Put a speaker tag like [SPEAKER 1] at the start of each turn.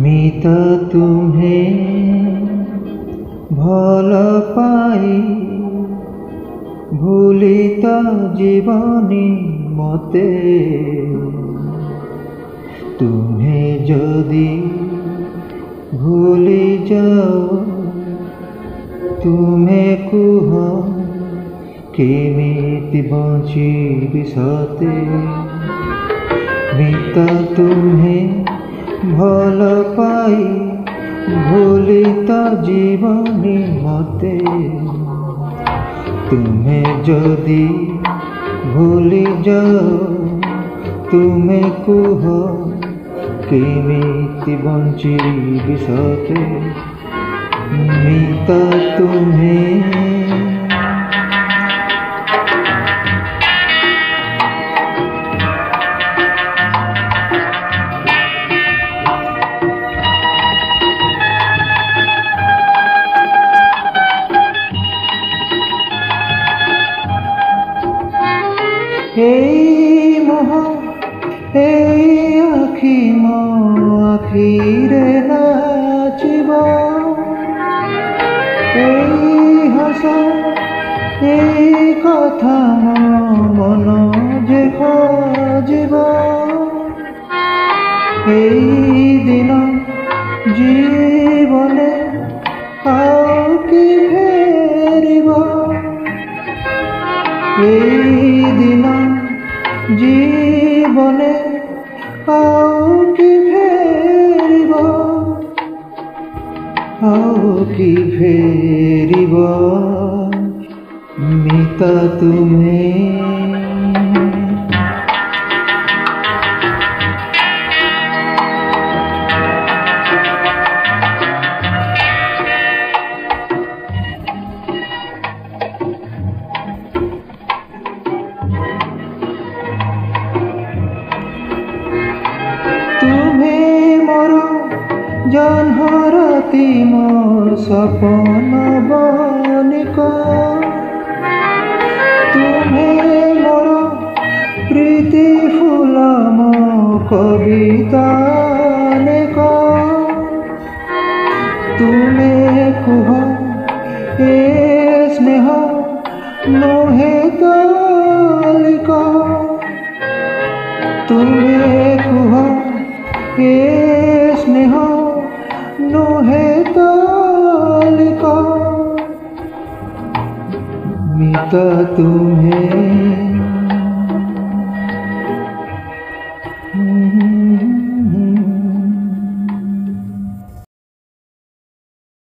[SPEAKER 1] মিতা তুমে ভাল পাই ভুলিত জীবনী মতে তুমি যদি ভুলি যাও তুমি কুহ কেমিতি বঞ্চি সতে মিতা তুমি भल पाई भूली तो जीवन मत तुम्हें जदि भूली जाओ तुम्हें कह किमी बंची विषते मीत तुम्हें এই মোহ এই আখি মো আখিরে নাচিব এই হাস এই কথা মন যে খোঁজিব এই দিন জীবনে আ এই দিন জীবনে আও কি ফেরিব আও কি ফেরিব মিতা তুমি जान हरती मोर बनिक तुम्हें मोर प्रीति फूल मो कविता तुम्हें कह ए स्नेह नुहे तलिक तुम्हें कह ए स्नेहा मिलता तुम्हें